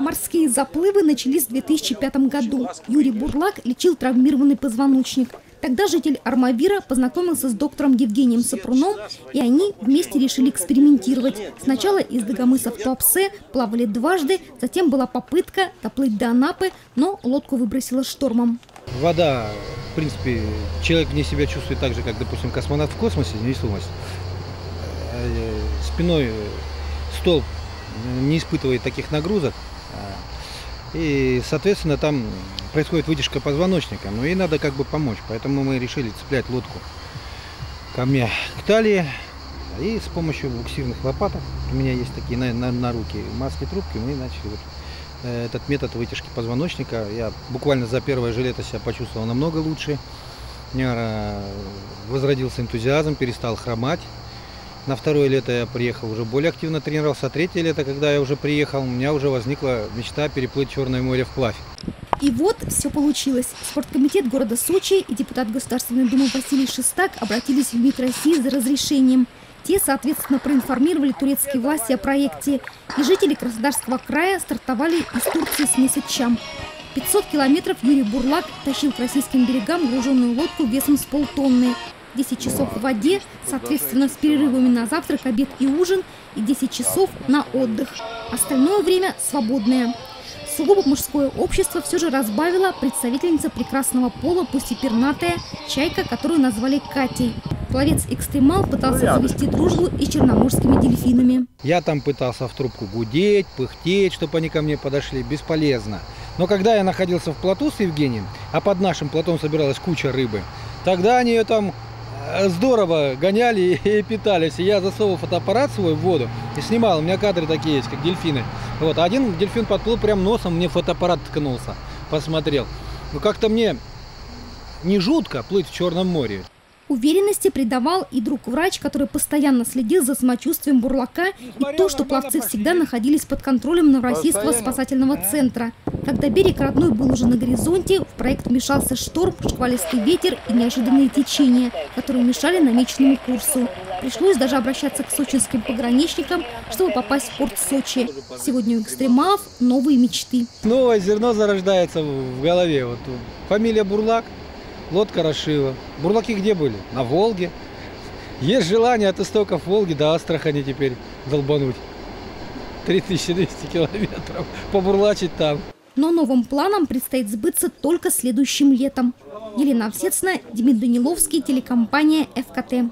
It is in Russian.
Морские заплывы начались в 2005 году. Юрий Бурлак лечил травмированный позвоночник. Тогда житель Армавира познакомился с доктором Евгением Сапруном, и они вместе решили экспериментировать. Сначала из Дагомыса в Туапсе плавали дважды, затем была попытка доплыть до Анапы, но лодку выбросило штормом. Вода, в принципе, человек вне себя чувствует так же, как, допустим, космонавт в космосе, невесомость. Э, спиной столб не испытывает таких нагрузок. И, соответственно, там происходит вытяжка позвоночника. Ну и надо как бы помочь. Поэтому мы решили цеплять лодку ко мне к талии. И с помощью буксирных лопаток, у меня есть такие на, на, на руки маски трубки, мы начали вот э, этот метод вытяжки позвоночника. Я буквально за первое же лето себя почувствовал намного лучше. У меня э, возродился энтузиазм, перестал хромать. На второе лето я приехал, уже более активно тренировался. А третье лето, когда я уже приехал, у меня уже возникла мечта переплыть Черное море вплавь. И вот все получилось. Спорткомитет города Сочи и депутат Государственной Думы Василий Шестак обратились в МИД России за разрешением. Те, соответственно, проинформировали турецкие власти о проекте. И жители Краснодарского края стартовали из Турции с месяцем. 500 километров Юрий Бурлак тащил к российским берегам груженную лодку весом с полтонны. 10 часов в воде, соответственно, с перерывами на завтрак, обед и ужин, и 10 часов на отдых. Остальное время свободное. Сугубо мужское общество все же разбавила представительница прекрасного пола, пусть и пернатая, чайка, которую назвали Катей. Пловец-экстремал пытался завести дружбу и черноморскими дельфинами. Я там пытался в трубку гудеть, пыхтеть, чтобы они ко мне подошли. Бесполезно. Но когда я находился в плоту с Евгением, а под нашим плотом собиралась куча рыбы, тогда они ее там здорово гоняли и питались. И я засовывал фотоаппарат свой в воду и снимал. У меня кадры такие есть, как дельфины. Вот. А один дельфин подплыл прям носом, мне фотоаппарат ткнулся. Посмотрел. Ну как-то мне не жутко плыть в Черном море. Уверенности придавал и друг-врач, который постоянно следил за самочувствием бурлака и то, что пловцы всегда находились под контролем Новороссийского спасательного центра. Когда берег родной был уже на горизонте, в проект вмешался шторм, шквалистый ветер и неожиданные течения, которые мешали намеченному курсу. Пришлось даже обращаться к сочинским пограничникам, чтобы попасть в порт Сочи. Сегодня у экстремалов новые мечты. Новое зерно зарождается в голове. Вот фамилия Бурлак – лодка расшива. Бурлаки где были? На Волге. Есть желание от истоков Волги до Астрахани теперь долбануть. 3200 километров, побурлачить там. Но новым планам предстоит сбыться только следующим летом. Елена Овсецна, Демид Даниловский, телекомпания ФКТ.